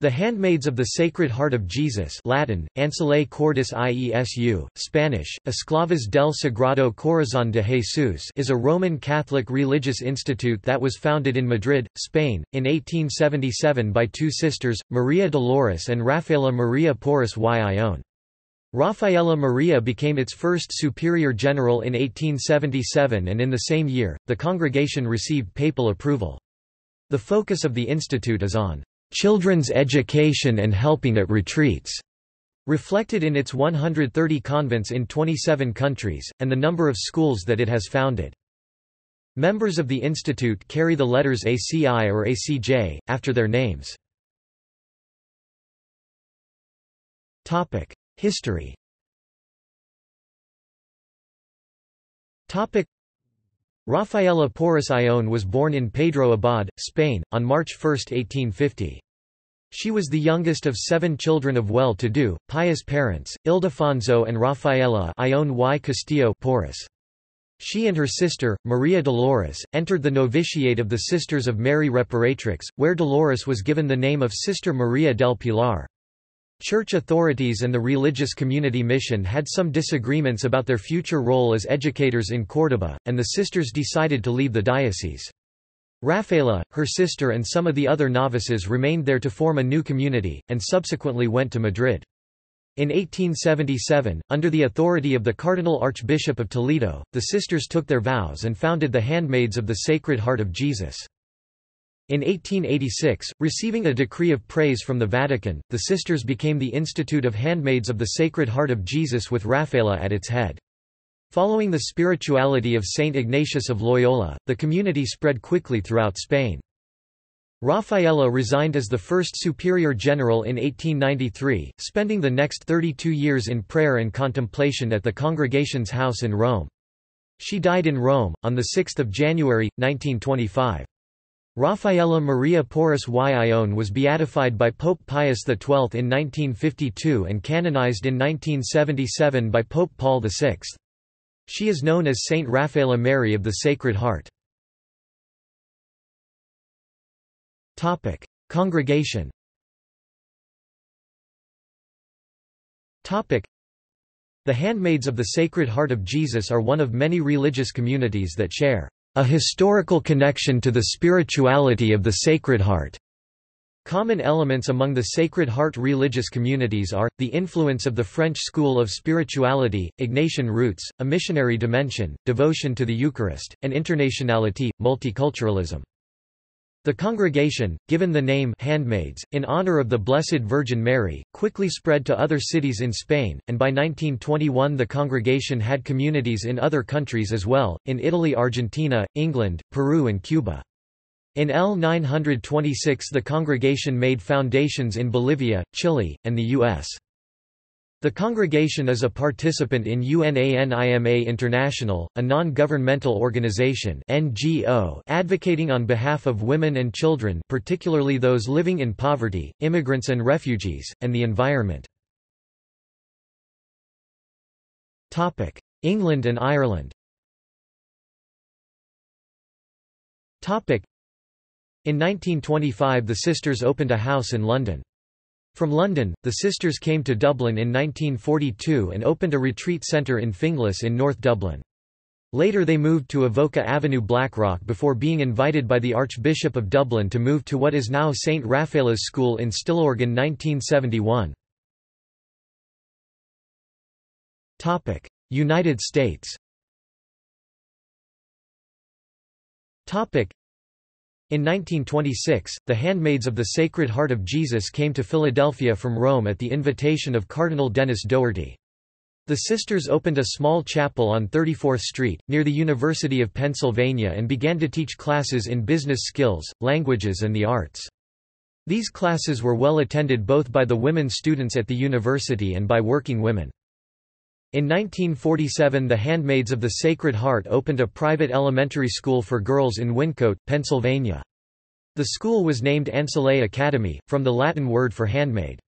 The Handmaids of the Sacred Heart of Jesus Latin, Ancillae Cordis Iesu, Spanish, Esclavas del Sagrado Corazón de Jesús is a Roman Catholic religious institute that was founded in Madrid, Spain, in 1877 by two sisters, Maria Dolores and Rafaela Maria Porras y Ayllon. Rafaela Maria became its first superior general in 1877 and in the same year, the congregation received papal approval. The focus of the institute is on children's education and helping at retreats, reflected in its 130 convents in 27 countries, and the number of schools that it has founded. Members of the institute carry the letters ACI or ACJ, after their names. History Rafaela Porras Ayllon was born in Pedro Abad, Spain, on March 1, 1850. She was the youngest of seven children of well-to-do, pious parents, Ildefonso and Rafaela Ayllon y Castillo Porras. She and her sister, Maria Dolores, entered the novitiate of the Sisters of Mary Reparatrix, where Dolores was given the name of Sister Maria del Pilar. Church authorities and the religious community mission had some disagreements about their future role as educators in Córdoba, and the sisters decided to leave the diocese. Rafaela, her sister and some of the other novices remained there to form a new community, and subsequently went to Madrid. In 1877, under the authority of the Cardinal Archbishop of Toledo, the sisters took their vows and founded the Handmaids of the Sacred Heart of Jesus. In 1886, receiving a decree of praise from the Vatican, the sisters became the Institute of Handmaids of the Sacred Heart of Jesus with Rafaela at its head. Following the spirituality of Saint Ignatius of Loyola, the community spread quickly throughout Spain. Rafaela resigned as the first superior general in 1893, spending the next 32 years in prayer and contemplation at the congregation's house in Rome. She died in Rome, on 6 January, 1925. Rafaela Maria Porras y Ayllon was beatified by Pope Pius XII in 1952 and canonized in 1977 by Pope Paul VI. She is known as Saint Rafaela Mary of the Sacred Heart. Congregation The Handmaids of the Sacred Heart of Jesus are one of many religious communities that share a historical connection to the spirituality of the Sacred Heart. Common elements among the Sacred Heart religious communities are, the influence of the French school of spirituality, Ignatian roots, a missionary dimension, devotion to the Eucharist, and internationality, multiculturalism. The congregation, given the name Handmaids, in honor of the Blessed Virgin Mary, quickly spread to other cities in Spain, and by 1921 the congregation had communities in other countries as well, in Italy Argentina, England, Peru and Cuba. In L 926 the congregation made foundations in Bolivia, Chile, and the U.S. The congregation is a participant in UNANIMA International, a non-governmental organization (NGO) advocating on behalf of women and children, particularly those living in poverty, immigrants and refugees, and the environment. England and Ireland. In 1925 the sisters opened a house in London. From London, the sisters came to Dublin in 1942 and opened a retreat centre in Finglas in North Dublin. Later they moved to Avoca Avenue Blackrock before being invited by the Archbishop of Dublin to move to what is now St. Raphael's School in Stillorgan 1971. United States in 1926, the Handmaids of the Sacred Heart of Jesus came to Philadelphia from Rome at the invitation of Cardinal Dennis Dougherty. The sisters opened a small chapel on 34th Street, near the University of Pennsylvania and began to teach classes in business skills, languages and the arts. These classes were well attended both by the women students at the university and by working women. In 1947 the Handmaids of the Sacred Heart opened a private elementary school for girls in Wyncote, Pennsylvania. The school was named Ancillae Academy, from the Latin word for handmaid.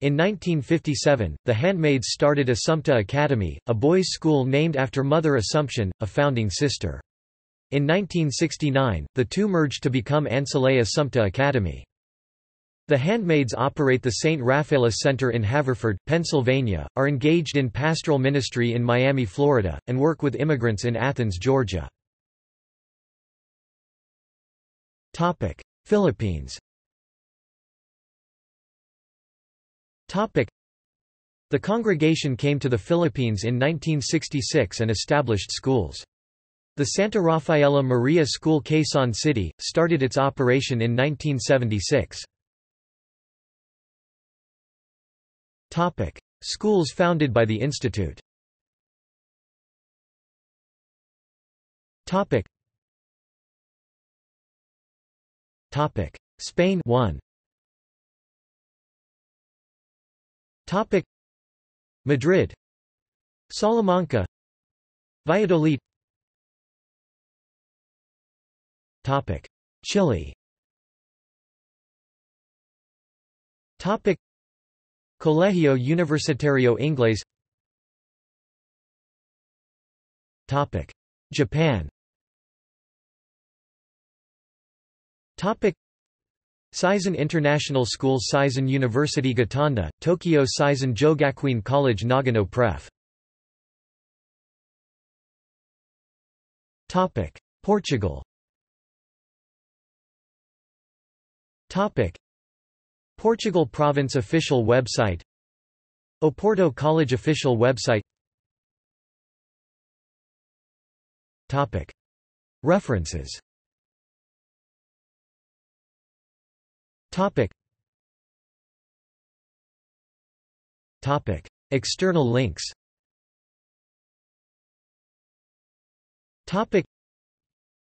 In 1957, the Handmaids started Assumpta Academy, a boys' school named after Mother Assumption, a founding sister. In 1969, the two merged to become Ancillae Assumpta Academy. The Handmaids operate the St. Raphaela Center in Haverford, Pennsylvania, are engaged in pastoral ministry in Miami, Florida, and work with immigrants in Athens, Georgia. Philippines The congregation came to the Philippines in 1966 and established schools. The Santa Rafaela Maria School Quezon City, started its operation in 1976. Schools founded by the Institute. Topic: Spain 1 Topic: Madrid. Salamanca. Valladolid. Topic: Chile Colegio Universitario Inglés Japan. Seisen International School Seisen University Gotanda, Tokyo Seisen Jogakuin College Nagano Pref. Portugal Portugal Province official website Oporto College official website Topic. References Topic. Topic. External links Topic.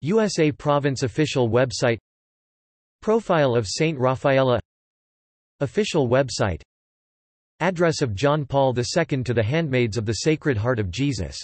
USA Province official website Profile of Saint Raphaela Official website. Address of John Paul II to the Handmaids of the Sacred Heart of Jesus